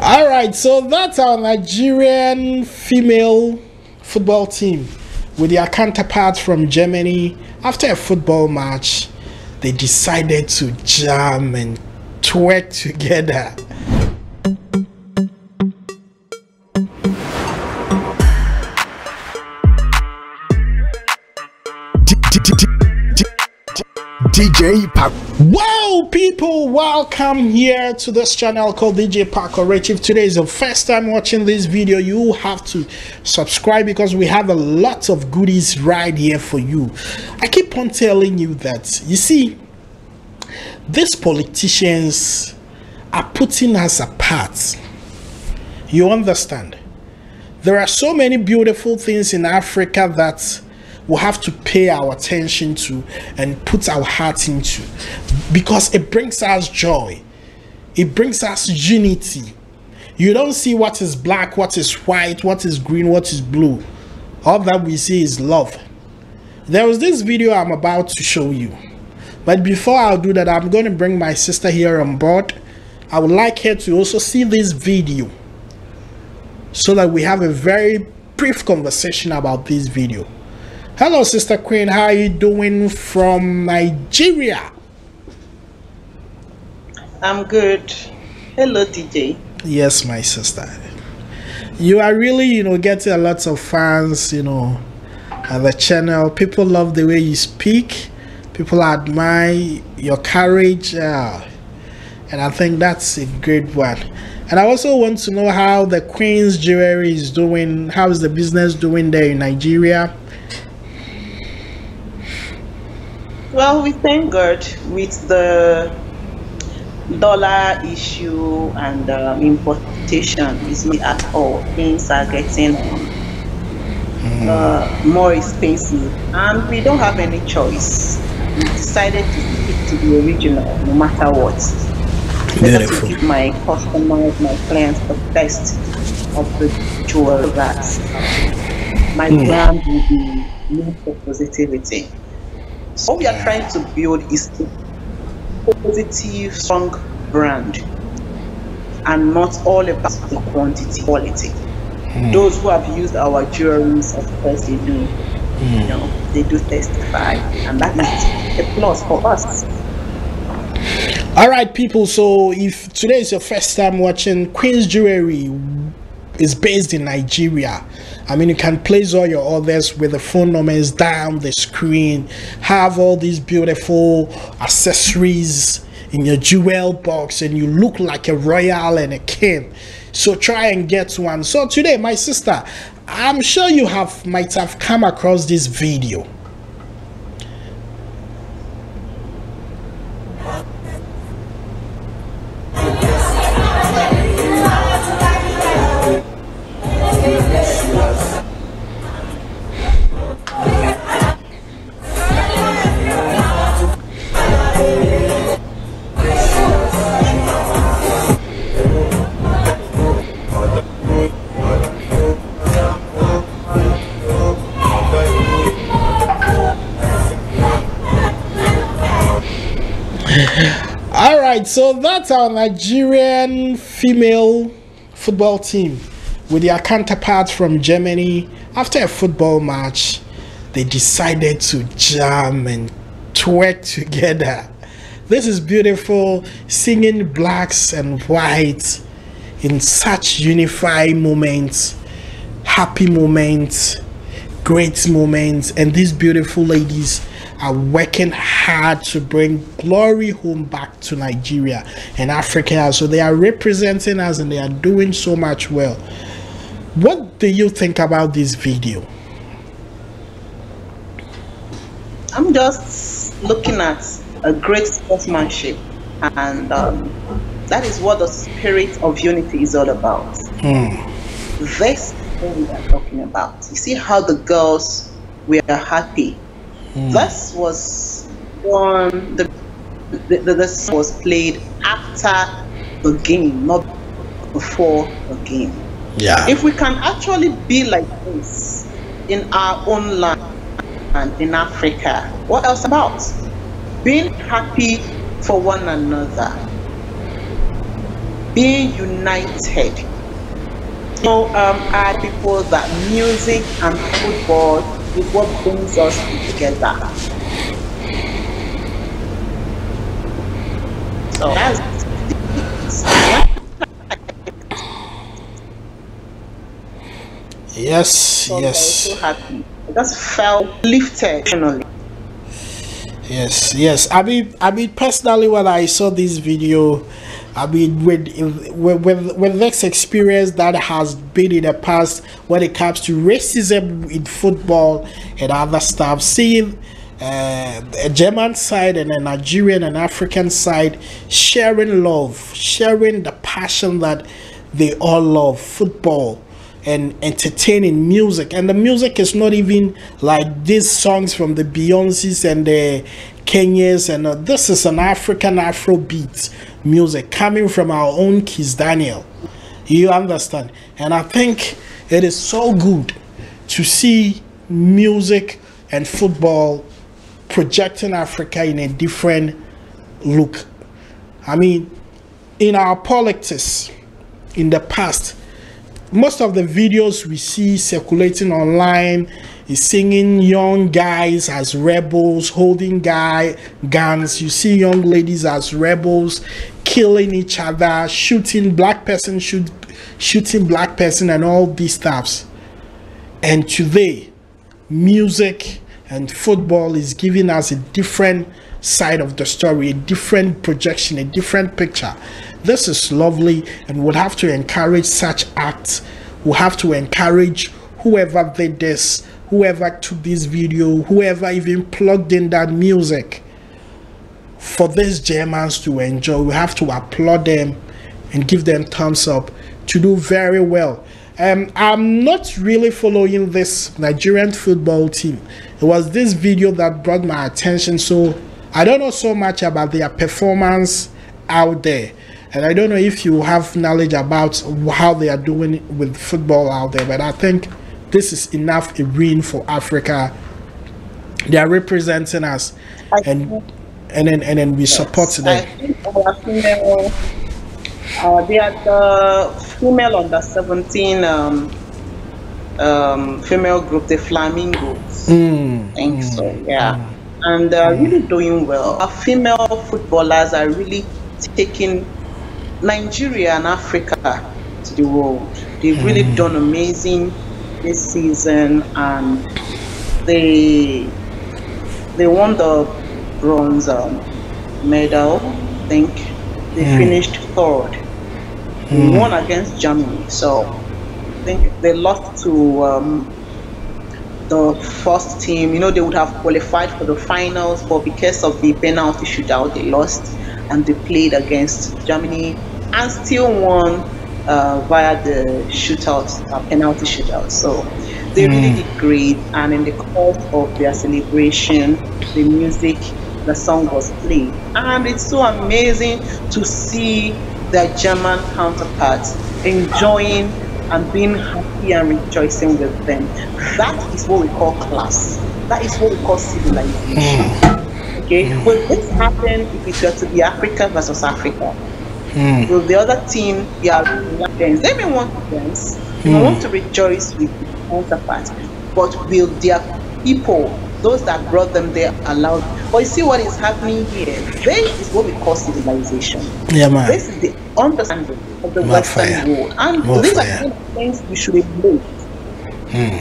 All right, so that's our Nigerian female football team with their counterparts from Germany. After a football match, they decided to jam and twerk together. DJ Pac. Well, people, welcome here to this channel called DJ Pakorich. If today is the first time watching this video, you have to subscribe because we have a lot of goodies right here for you. I keep on telling you that, you see, these politicians are putting us apart. You understand? There are so many beautiful things in Africa that we'll have to pay our attention to and put our heart into. Because it brings us joy. It brings us unity. You don't see what is black what is white what is green what is blue. All that we see is love. There was this video i'm about to show you. But before i'll do that i'm going to bring my sister here on board. I would like her to also see this video so that we have a very brief conversation about this video Hello, Sister Queen. How are you doing from Nigeria? I'm good. Hello, DJ. Yes, my sister. You are really, you know, getting a lot of fans, you know, at the channel. People love the way you speak. People admire your courage. Uh, and I think that's a great one. And I also want to know how the Queen's Jewelry is doing. How is the business doing there in Nigeria? Well, we thank God with the dollar issue and um, importation is not at all. Things are getting uh, more expensive, and we don't have any choice. We decided to stick to the original, no matter what. Better to give my customers, my clients, the best of the jewel that my mm. brand will be known for positivity. So what we are trying to build is a positive, strong brand and not all about the quantity, quality. Mm. Those who have used our jewelries, of course, they do, mm. you know, they do testify, and that is a plus for us. All right, people. So if today is your first time watching Queen's Jewelry, is based in Nigeria. I mean, you can place all your orders with the phone numbers down the screen, have all these beautiful accessories in your jewel box, and you look like a royal and a king. So try and get one. So today, my sister, I'm sure you have might have come across this video. So that's our Nigerian female football team with their counterparts from Germany. After a football match, they decided to jam and twerk together. This is beautiful, singing blacks and whites in such unified moments, happy moments, great moments, and these beautiful ladies are working hard to bring glory home back to Nigeria and Africa. So they are representing us and they are doing so much well. What do you think about this video? I'm just looking at a great sportsmanship, and um, that is what the spirit of unity is all about. Hmm. This is what we are talking about. You see how the girls were happy Mm. This was one the, the, the this was played after the game, not before the game. Yeah. If we can actually be like this in our own land and in Africa, what else about? Being happy for one another. being united. You know, um, are people that music and football is what brings us together. So that's yes, so yes. so happy. I just felt lifted. Yes, yes. I mean, I mean, personally, when I saw this video, I mean, with with with, this experience that has been in the past when it comes to racism in football and other stuff, seeing uh, a German side and a Nigerian and African side sharing love, sharing the passion that they all love football and entertaining music. And the music is not even like these songs from the Beyonces and the Kenyans. And uh, this is an African Afrobeat music coming from our own Kizz Daniel. You understand? And I think it is so good to see music and football projecting Africa in a different look. I mean, in our politics in the past, most of the videos we see circulating online is singing young guys as rebels, holding guy guns. You see young ladies as rebels, killing each other, shooting black person, shoot, shooting black person, and all these stuffs. And today, music and football is giving us a different side of the story, a different projection, a different picture. This is lovely, and we'll have to encourage such acts. We'll have to encourage whoever did this, whoever took this video, whoever even plugged in that music for these Germans to enjoy. We have to applaud them and give them thumbs up to do very well. Um, I'm not really following this Nigerian football team. It was this video that brought my attention, so I don't know so much about their performance out there. And I don't know if you have knowledge about how they are doing with football out there, but I think this is enough a win for Africa. They are representing us, and and then and then we support them. Our female, uh, they are the female under 17 um, um, female group, the Flamingos. Mm, I think mm, so, yeah. And they're really doing well. Our female footballers are really taking Nigeria and Africa to the world. They've really done amazing this season, and they they won the bronze um, medal. I think they finished third. They won against Germany, so I think they lost to um, the first team. You know, they would have qualified for the finals, but because of the penalty shootout, they lost and they played against Germany and still won uh, via the shootout, uh, penalty shootout. So they really did great. And in the course of their celebration, the music, the song was played, and it's so amazing to see their German counterparts enjoying and being happy and rejoicing with them. That is what we call class. That is what we call civilization. Okay, will this happen if it were to be Africa versus Africa? Hmm. Will the other team be to dance? They may want to dance, they may want to rejoice with the counterparts, but will their people, those that brought them there, allowed? But you see what is happening here? This is what we call civilization. Yeah, man. This is the understanding of the More Western fire. world, and More these are the kind of things we should embrace. Hmm.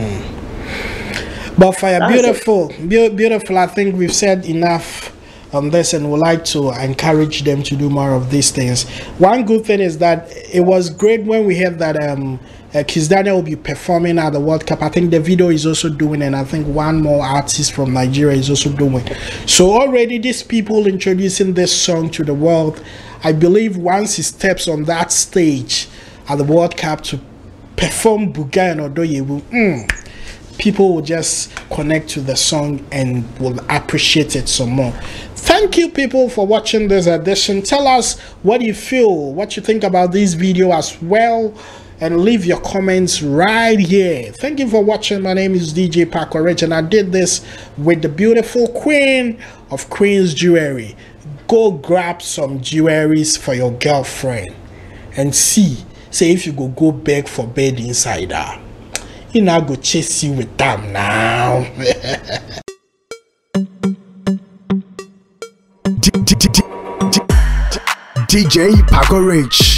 Hmm. But fire, That's beautiful, Beau- beautiful. I think we've said enough on this, and would like to encourage them to do more of these things. One good thing is that it was great when we heard that um, uh, Kizz Daniel will be performing at the World Cup. I think the video is also doing, and I think one more artist from Nigeria is also doing. So already these people introducing this song to the world. I believe once he steps on that stage at the World Cup to perform Buga and mm, people will just connect to the song and will appreciate it some more. Thank you, people, for watching this edition. Tell us what you feel, what you think about this video as well, and leave your comments right here. Thank you for watching. My name is DJ Pakorich, and I did this with the beautiful queen of Queen's Jewelry. go grab some jewelries for your girlfriend and see say if you go go beg for bed inside her he now go chase you with them now DJ Pakorich